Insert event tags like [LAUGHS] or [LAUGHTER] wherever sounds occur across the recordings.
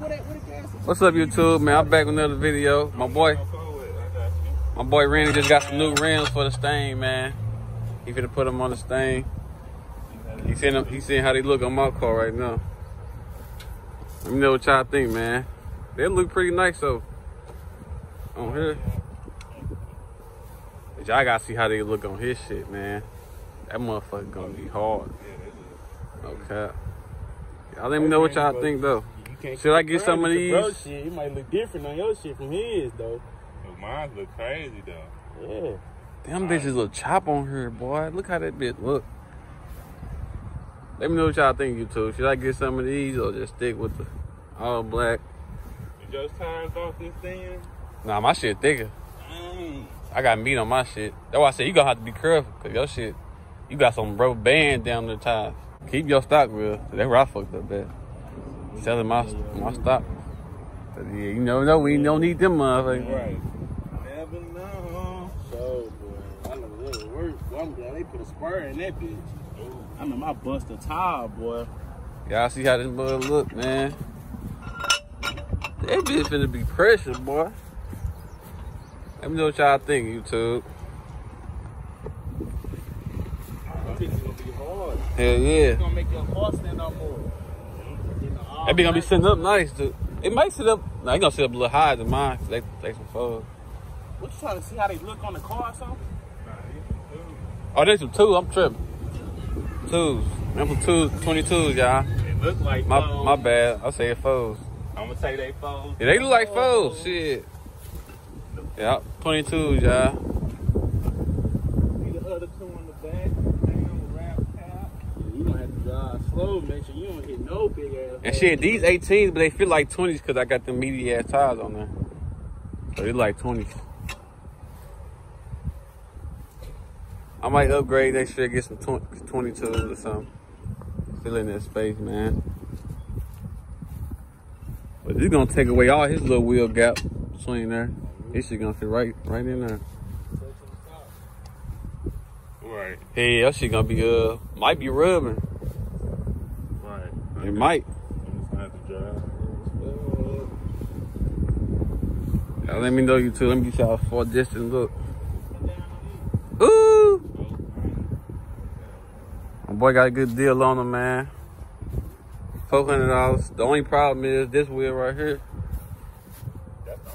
What's up, YouTube, man? I'm back with another video. My boy, my boy Randy just got some new rims for the Stang, man. He finna put them on the Stang. He seeing them, he seeing how they look on my car right now. Let me know what y'all think, man. They look pretty nice though. On here. Y'all gotta see how they look on his shit, man. That motherfucker gonna be hard. Okay. Y'all let me know what y'all think though. Should I get some of these? Bro, shit, it might look different on your shit from his though. Mine look crazy though. Yeah. Damn bitches look chop on here, boy. Look how that bitch look. Let me know what y'all think, you YouTube. Should I get some of these or just stick with the all black? Is your tires off this thing? Nah, my shit thicker. Dang. I got meat on my shit. That's why I said you gonna have to be careful, cause your shit, you got some rubber band down the tires. Keep your stock real. That's where I fucked up at. Selling my my stock. But yeah, you know, no, We don't need them motherfuckers. Right. Never know. So, boy, I know that work. Boy, I'm glad they put a spur in that bitch. I mean, my bust a tire, boy. Y'all see how this mother look, man. That bitch finna be pressure, boy. Let me know what y'all think, YouTube. I think gonna be hard. Hell yeah. It's gonna make your car stand up more. That bitch gonna be sitting up nice, dude. It might sit up. Nah, it gonna sit up a little higher than mine. 'cause They, they some foes. What you trying to see how they look on the car or something? Oh, there's some two. I'm tripping. Twos. Some twos, 22s, y'all. It look like My foes. my bad. I say foes. I'm gonna say they foes. Yeah, they look like foes. Shit. Yeah, 22s, y'all. See the other two on the back. Damn, wrap cap. Yeah, you gonna have to drive slow. Make sure you don't hit no big ass. And shit, these 18s, but they feel like 20s because I got the meaty ass tires on there. So they like 20s. I might upgrade next year, get some 20, 22s or something. Fill in that space, man. But this gonna take away all his little wheel gap between there. This shit gonna fit right, right in there. Right. Hey, that shit gonna be uh, might be rubbing. It might. Let me know you too. Let me get y'all far distance look. Ooh! My boy got a good deal on him, man. Four hundred dollars. The only problem is this wheel right here.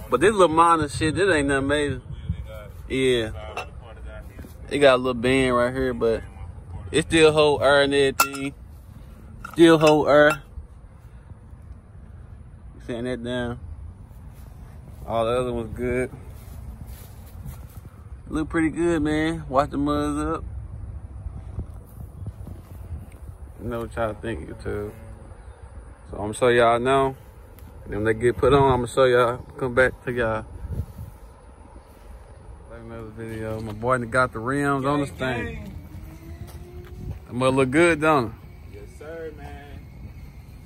But this little minor shit, this ain't nothing major. Yeah, it got a little bend right here, but it still hold air and everything. Still hold air. Sitting that down. All the other ones good. Look pretty good, man. Watch the muds up. You know what y'all think, YouTube. So I'm gonna show y'all now. Then when they get put on, I'm gonna show y'all. Come back to y'all. Like another video. My boy got the rims on this thing. That must look good, don't it? Yes, sir, man.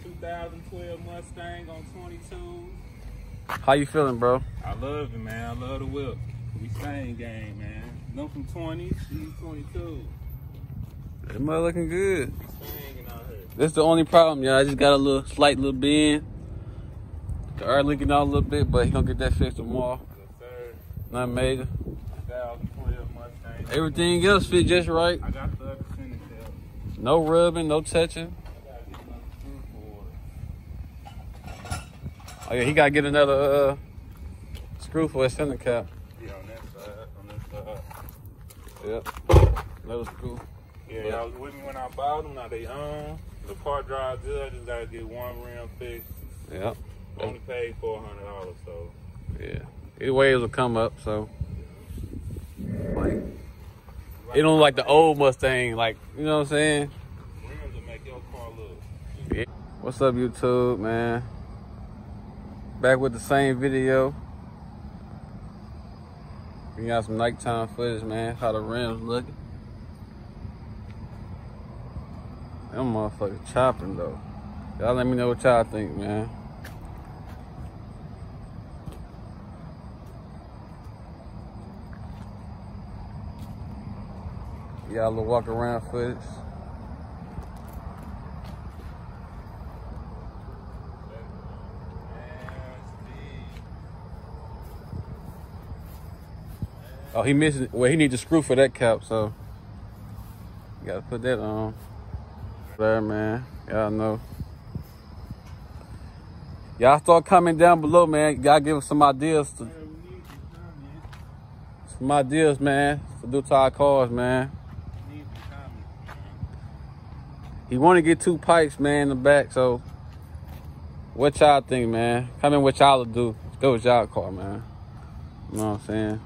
2012 Mustang on 22. How you feeling, bro? I love it, man. I love the whip. We same game, man. Them from 20s, these 22. That must looking good. That's the only problem, y'all. I just got a little slight little bend. The air leaking out a little bit, but he gonna get that fixed tomorrow. Yes. Not major. Everything else fit just right. I got the other center tail. No rubbing, no touching. I gotta get another screw for it. Oh yeah, he gotta get another uh, screw for his center cap. Yeah, on that side, on this side. Yep. Another screw. Yeah, y'all was with me when I bought them. Now they on. The part drive good. I just gotta get one rim fixed. Yep. Only paid four hundred dollars, so Yeah. Either way, it'll come up. So. Like, it don't like the old Mustang. Like you know what I'm saying? rims will make your car look. Yeah. What's up, YouTube, man? Back with the same video. We got some nighttime footage, man. How the rims looking. Them motherfuckers chopping, though. Y'all let me know what y'all think, man. Y'all little walk around footage. Oh, he missing. Well, he needs a screw for that cap, so you gotta put that on. There, man. Y'all know. Y'all start coming down below, man. Y'all give us some ideas to some ideas, man, to do to our cars, man. He want to get two pipes, man, in the back. So, what y'all think, man? Come in, what y'all do. That was y'all car, man. You know what I'm saying?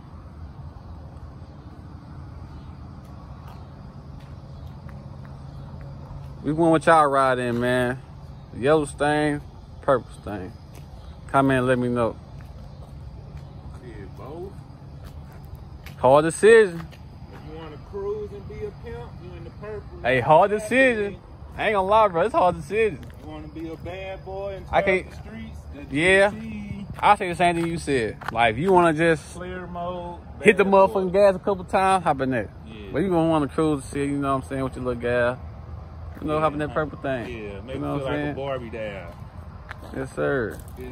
We want what y'all ride in, man. Yellow Stang, purple Stang. Come in, and let me know. Hard decision. If you want to cruise and be a pimp, you in the purple. Hey, hard decision. I ain't gonna lie, bro. It's hard decision. You want to be a bad boy and I can't- the streets? the Yeah. GT, I say the same thing you said. Like, if you want to just Clear mode. hit the motherfucking boy. gas a couple times, hop in there. Yeah. But you gonna want to cruise the city, you know what I'm saying, with your little gas. You know, hop in that purple thing. Yeah, make you it know feel what I'm a saying? Barbie down. Yes, sir. Yeah.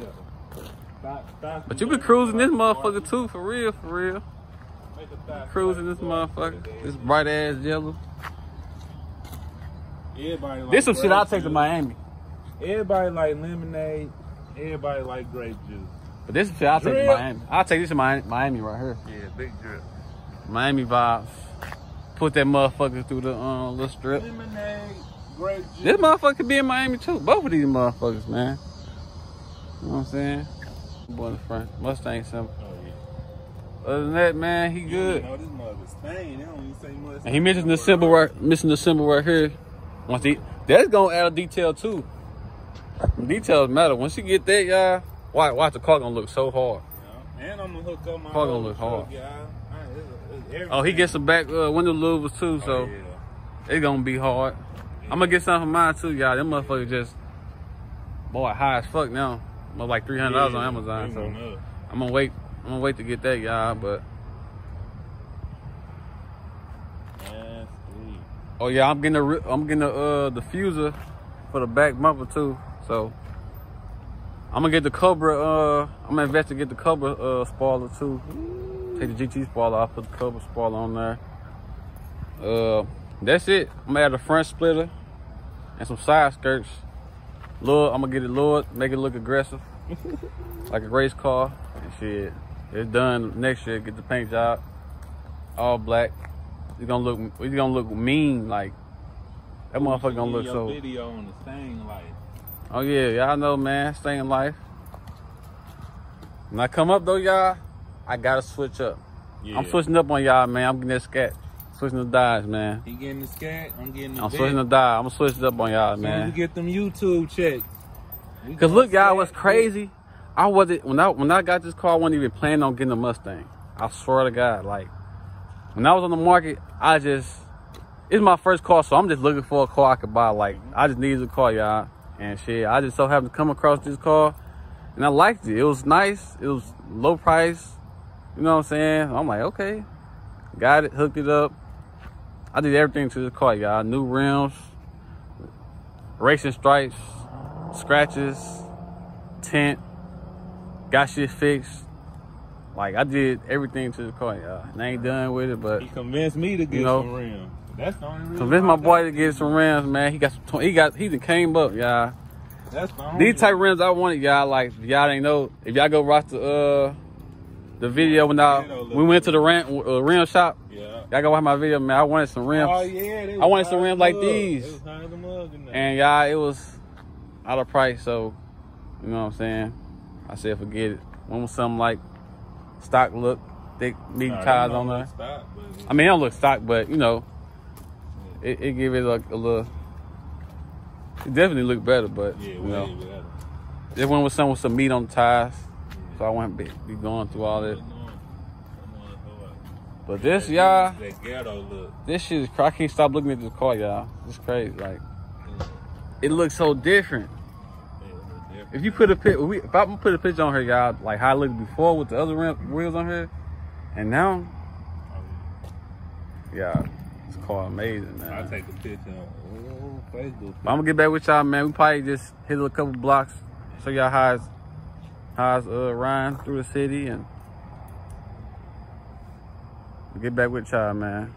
Stop, stop But you been cruising this motherfucker too, for real, for real. Make a stop Cruising this like motherfucker. This bright ass yellow. Everybody like This some shit I'll take to. Miami. Everybody like lemonade. Everybody like grape juice. But this some shit I'll take to Miami. I'll take this to Miami, Miami right here. Yeah, big drip. Miami vibes. Put that motherfucker through the uh, little strip. Lemonade, This motherfucker could be in Miami too. Both of these motherfuckers, man. You know what I'm saying? Boy in the front. Mustang simple. Oh, yeah. Other than that, man, he good. Know, this mother Spain. They don't even say much. And he missing the symbol right missing the symbol right here. Once he that's gonna add a detail too. Details matter. Once you get that, y'all, watch, watch the car gonna look so hard. Yeah. And I'm gonna hook up my Car gonna look truck, hard. it's Oh, he gets some back uh, window louvers too, Oh, so yeah. it's gonna be hard. I'm gonna get something for mine too, y'all. Them motherfuckers just boy high as fuck now. I'm like three hundred dollars Yeah, on Amazon, so up. I'm gonna wait. I'm gonna wait to get that, y'all. But oh yeah, I'm getting the ri- I'm getting the uh diffuser for the back bumper too. So I'm gonna get the Cobra. Uh, I'm gonna invest to get the Cobra uh spoiler too. Take the GT spoiler off, put the Cobra spoiler on there. Uh, that's it. I'm gonna add a front splitter and some side skirts. Lord, I'm gonna get it lowered, make it look aggressive, [LAUGHS] like a race car. And shit, it's done next year. Get the paint job, all black. It's gonna look, it's gonna look mean. Like that motherfucker gonna look so. video on the Stang light. Oh yeah, y'all know, man. Stang life. When I come up though, y'all, I gotta switch up. Yeah. I'm switching up on y'all, man. I'm getting that scat, switching the dies, man. He getting the scat. I'm getting the I'm switching the die. I'm switching up on y'all, Soon as we man. get them YouTube checks. we Cause look, y'all, what's crazy? I wasn't when I when I got this car, I wasn't even planning on getting a Mustang. I swear to God, like when I was on the market, I just it's my first car, so I'm just looking for a car I could buy. Like I just needed a car, y'all, and shit. I just so happened to come across this car, and I liked it. It was nice. It was low price. You know what I'm saying? I'm like, okay, got it, hooked it up. I did everything to this car, y'all. New rims, racing stripes, scratches, tint, got shit fixed. Like I did everything to the car, y'all. And I ain't done with it, but He convinced me to get You know, some rims. That's the only reason. convinced my boy to get some rims, man. He got some. He got. He done came up, y'all. That's the only These type rims I wanted, y'all. Like y'all ain't know. If y'all go watch the uh the video when I we went to the rim, uh, rim shop. Yeah. Y'all go watch my video, man. I wanted some rims, Oh yeah. I wanted some rims like mug. these. They was high as a mug in there. and y'all, it was out of price. So you know what I'm saying. I said forget it. One was something like stock look, thick meat Nah, ties on there. but- I mean, it don't look stock, but you know, it, it give it like a little. It definitely looked better, but yeah, you know, better. this one was some with some meat on the tires, so I wouldn't be, be going through all this. But this, y'all, this shit is. I can't stop looking at this car, y'all. It's crazy. Like, it looks so different. If you put a pic, we, if I put a picture on here, y'all, like how I looked before with the other rim, wheels on here, and now, yeah, this car amazing, man. I take a picture on oh, Facebook. I'm gonna get back with y'all, man. We probably just hit a couple blocks, show y'all how it's it's uh riding through the city and Get back with y'all, man.